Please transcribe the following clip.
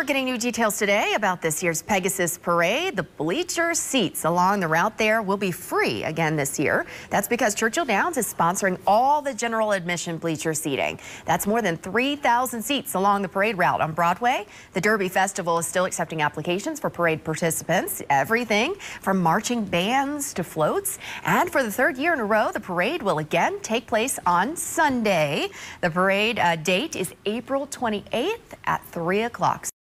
we're getting new details today about this year's Pegasus Parade. The bleacher seats along the route there will be free again this year. That's because Churchill Downs is sponsoring all the general admission bleacher seating. That's more than 3,000 seats along the parade route on Broadway. The Derby Festival is still accepting applications for parade participants. Everything from marching bands to floats. And for the third year in a row, the parade will again take place on Sunday. The parade uh, date is April 28th at 3 o'clock.